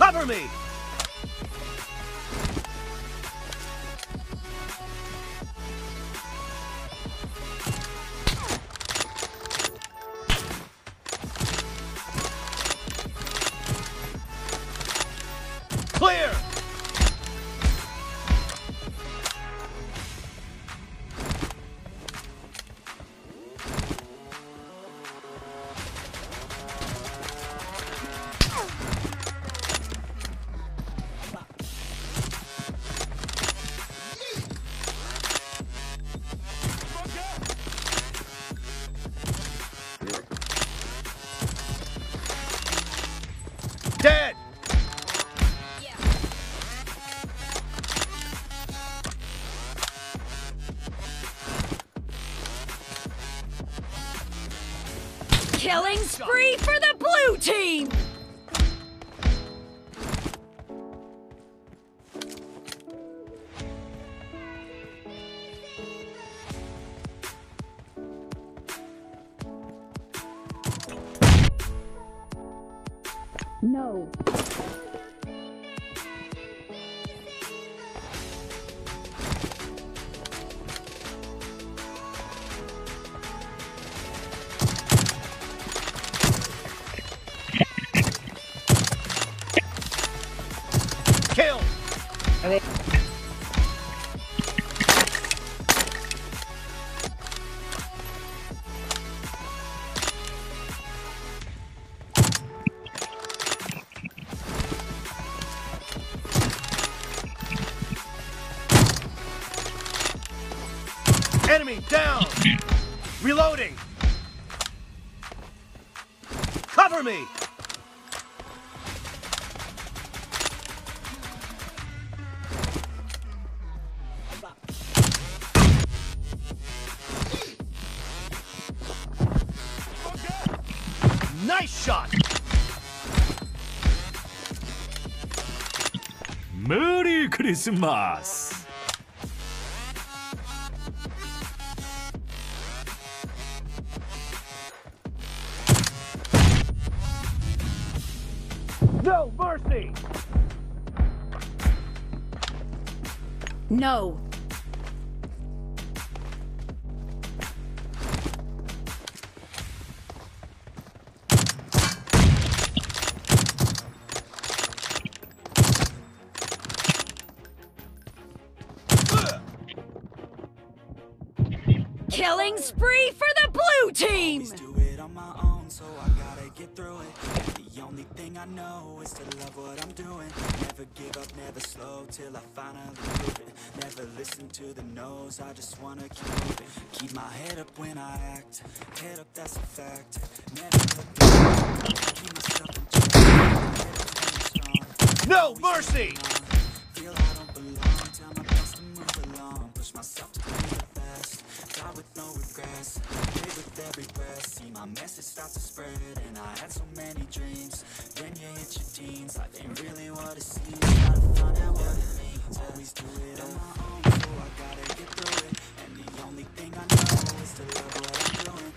Cover me! Cover me! Nice shot! 메리 No. Killing spree for the blue team! Do it on my own, so I gotta get through it. The only thing I know is to love what I'm doing. Never give up, never slow till I finally prove it. Never listen to the no's, I just wanna keep moving. Keep my head up when I act, head up, that's a fact. Never look back, keep myself in check. Head up, staying strong. No mercy! Feel I don't belong, tell my to move along. Push myself to be the best, die with no regrets. Live with every breath, see my message start to spread. Then you hit your teens. Life ain't really what it seems, gotta find out what it means. Always do it on my own, so I gotta get through it. And the only thing I know is to love what I'm doing.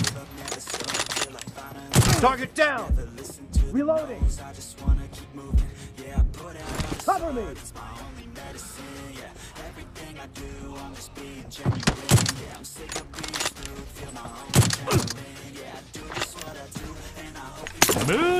Give up, never slow, till I finally Target down! Never listen to the Reloading. I just wanna keep moving. Yeah, I put out Cover me. It's my only medicine. Yeah, everything I do, I'm just being genuine. Yeah, I'm sick of being screwed. Feel my own adrenaline. Yeah, I do just what I do, and I hope you 메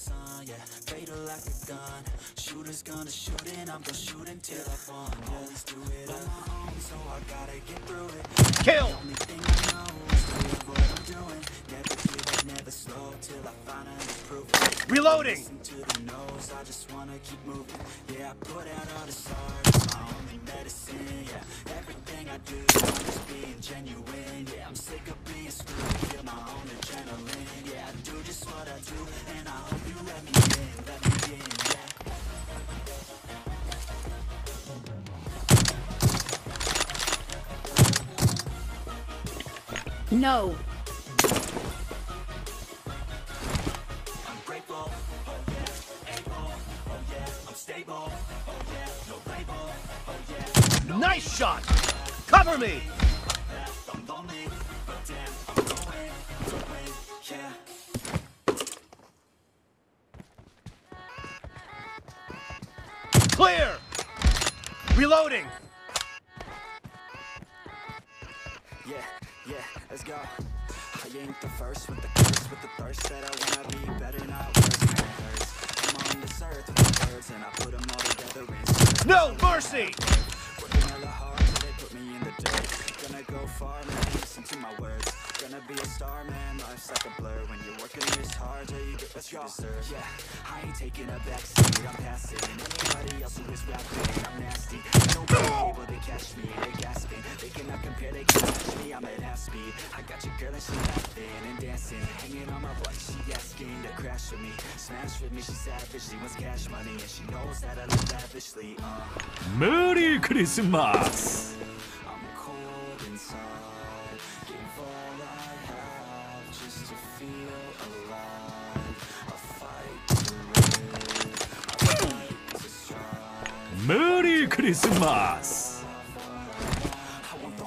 yeah Fatal like a gun. Shooters gonna shoot and I'm gonna shoot until I fall. Always do it on my own so I gotta get through it. Kill! The only thing I know is to live what I'm doing. Never give up, never slow till I finally prove it. Reloading! To the nose, I just wanna keep moving. Yeah, I put out all the stars, my only medicine, yeah. Everything I do, being yeah, Nice shot! Cover me! I'm lonely, let's go. I ain't the first with the curse, with the thirst that I wanna be better, not worse. Man, it hurts. I'm on this earth with the and I put 'em all together in. No mercy! Working hella hard they put me in the dirt. Gonna go far, man, listen to my words Gonna be a star, man, life's like a blur. When you're working this hard, yeah, you get what you deserve. Yeah, I ain't taking a backseat, I'm passing. Anybody else who is rapping, I'm nasty. Ain't nobody able to catch me, they gasping. They cannot compare, they can't match me, I'm at half speed. I got your girl and she laughing and dancing. Hanging on my butt, she asking to crash with me. Smash with me, she savage, she wants cash money. And she knows that I live lavishly, uh. 메리 크리스마스. 메리 크리스마스. I want the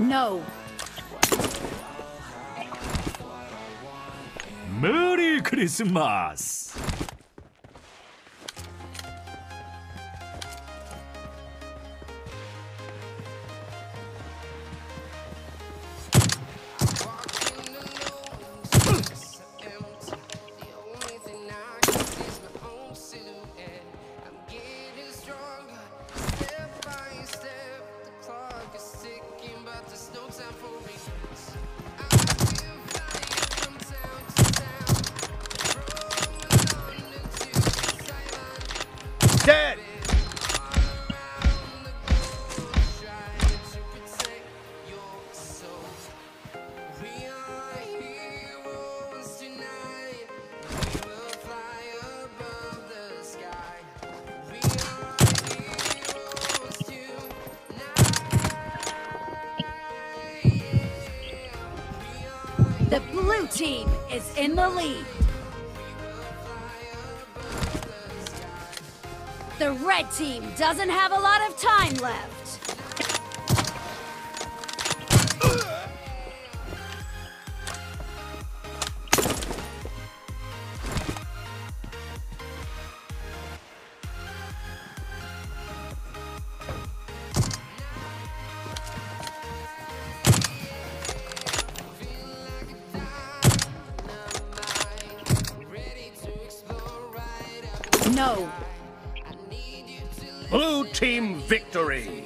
No. 메리 크리스마스. The blue team is in the lead. The red team doesn't have a lot of time left. No. Blue team victory.